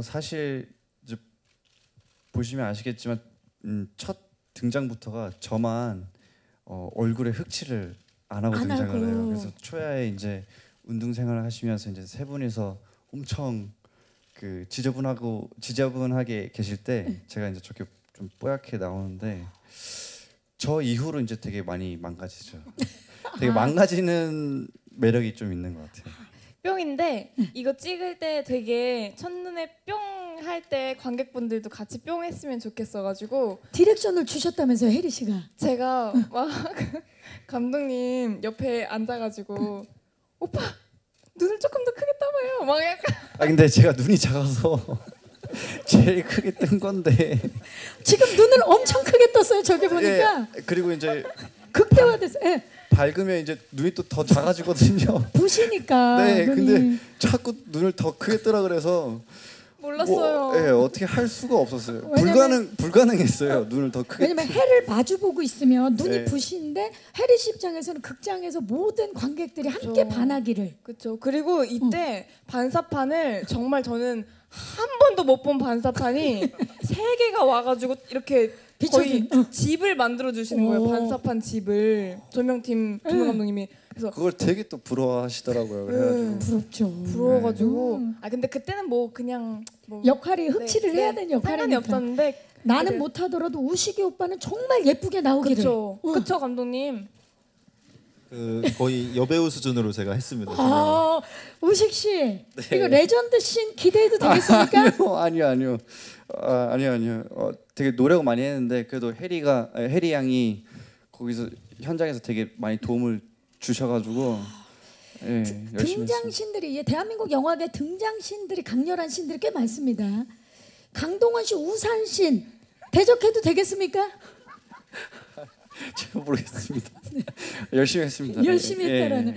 어 사실 이제 보시면 아시겠지만 음, 첫 등장부터가 저만 어, 얼굴에 흑칠을 안 하고 안 등장을 하고. 해요. 그래서 초야에 이제 운동 생활을 하시면서 이제 세 분이서 엄청 그 지저분하고 지저분하게 계실 때 네. 제가 이제 저렇게 좀 뽀얗게 나오는데 저 이후로 이제 되게 많이 망가지죠. 되게 아. 망가지는 매력이 좀 있는 것 같아요. 뿅인데 이거 찍을 때 되게 첫눈에 뿅 할 때 관객분들도 같이 뿅 했으면 좋겠어가지고 디렉션을 주셨다면서요, 혜리 씨가. 제가 막 감독님 옆에 앉아가지고 오빠 눈을 조금 더 크게 떠봐요. 막 약간 아 근데 제가 눈이 작아서 제일 크게 뜬 건데 지금 눈을 엄청 크게 떴어요. 저기 보니까 예, 그리고 이제 극대화됐어요. 예, 밝으면 이제 눈이 또 더 작아지거든요. 부시니까. 네, 눈이. 근데 자꾸 눈을 더 크게 뜨라 그래서 몰랐어요. 뭐, 예, 어떻게 할 수가 없었어요. 왜냐면- 불가능 불가능했어요. 눈을 더 크게. 왜냐면 해를 마주 보고 있으면 눈이 네. 부시는데 해리 씨 입장에서는 극장에서 모든 관객들이 함께 그렇죠. 반하기를 그렇죠. 그리고 이때 반사판을 정말 저는 한 번도 못 본 반사판이 세 개가 와가지고 이렇게 거의. 집을 만들어 주시는 거예요. 오. 반사판 집을 조명팀 조명 감독님이 그래서 그걸 되게 또 부러워하시더라고요. 네. 그래가지고 부럽죠. 부러워가지고 음. 아 근데 그때는 뭐 그냥 뭐 역할이 네, 해야 네, 되는 상관이 역할이니까. 없었는데 나는 네. 못하더라도 우식이 오빠는 정말 예쁘게 나오기를. 그쵸 어. 그쵸 감독님 그 거의 여배우 수준으로 제가 했습니다. 아 우식 씨 이거 레전드 씬 기대해도 되겠습니까? 아니요, 아니요, 아니요. 아, 아니요, 아니요. 어, 되게 노력을 많이 했는데 그래도 해리가 아, 해리 양이 거기서 현장에서 되게 많이 도움을 주셔가지고 예, 열심히 등장 했습니다. 신들이 예, 대한민국 영화계 등장 신들이 강렬한 신들이 꽤 많습니다. 강동원 씨 우산 신 대적해도 되겠습니까? 잘 모르겠습니다. 열심히 했습니다. 열심히 예, 예. 했다라는